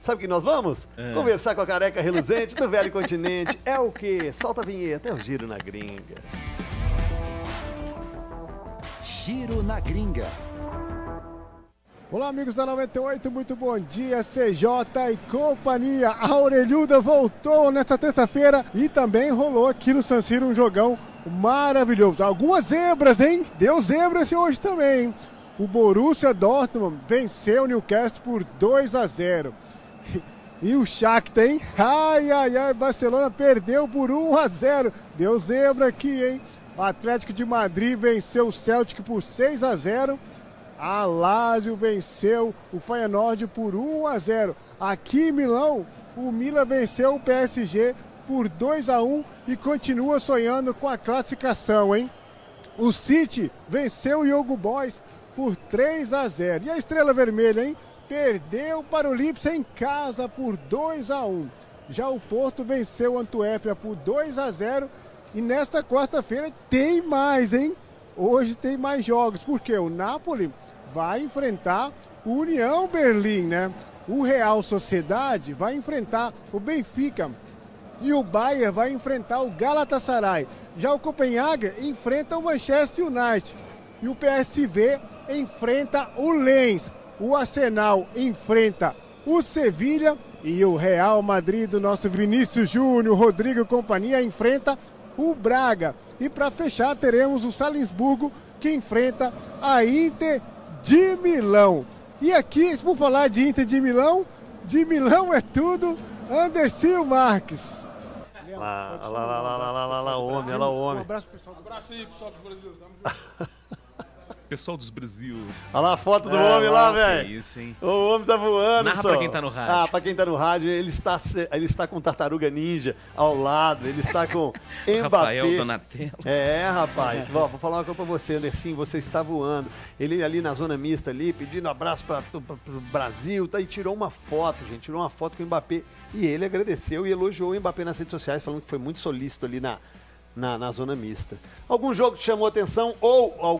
Sabe o que nós vamos? É. Conversar com a careca reluzente do velho continente. É o quê? Solta a vinheta, é o giro na gringa. Giro na Gringa. Olá, amigos da 98, muito bom dia, CJ e companhia. A Orelhuda voltou nesta terça-feira e também rolou aqui no San Siro um jogão maravilhoso. Algumas zebras, hein? Deu zebra esse hoje também, hein? O Borussia Dortmund venceu o Newcastle por 2 a 0. E o Shakhtar, hein? Ai, ai, ai, Barcelona perdeu por 1 a 0. Deu zebra aqui, hein? O Atlético de Madrid venceu o Celtic por 6 a 0. A Lazio venceu o Feyenoord por 1 a 0. Aqui em Milão, o Milan venceu o PSG por 2 a 1 e continua sonhando com a classificação, hein? O City venceu o Yogo Boys por 3 a 0. E a Estrela Vermelha, hein? Perdeu para o Lipsia em casa por 2 a 1. Já o Porto venceu o Antuérpia por 2 a 0 e nesta quarta-feira tem mais, hein? Hoje tem mais jogos, porque o Napoli vai enfrentar o União Berlim, né? O Real Sociedade vai enfrentar o Benfica e o Bayern vai enfrentar o Galatasaray. Já o Copenhague enfrenta o Manchester United e o PSV enfrenta o Lens. O Arsenal enfrenta o Sevilha e o Real Madrid do nosso Vinícius Júnior, Rodrigo e companhia enfrenta o Braga. E para fechar teremos o Salisburgo que enfrenta a Inter de Milão. E aqui, por falar de Inter de Milão, de Milão é tudo, Anderson Marques. Lá, lá, lá, lá, lá, lá, lá, lá, homem, olha lá, o Um homem. abraço pessoal. Abraço aí, pessoal do Brasil. Tamo junto. Pessoal dos Brasil. Olha lá a foto do Ah, homem lá, velho. Isso, hein? O homem tá voando, Narra só. pra quem tá no rádio. Ah, pra quem tá no rádio, ele está, ele está com Tartaruga Ninja ao lado, ele está com Mbappé. Rafael Donatello. É, rapaz. Ó, vou falar uma coisa pra você, Andercinho. Você está voando. Ele ali na zona mista ali, pedindo abraço para o Brasil, tá? E tirou uma foto, gente. Tirou uma foto com o Mbappé. E ele agradeceu e elogiou o Mbappé nas redes sociais, falando que foi muito solícito ali na, na, na zona mista. Algum jogo que te chamou atenção ou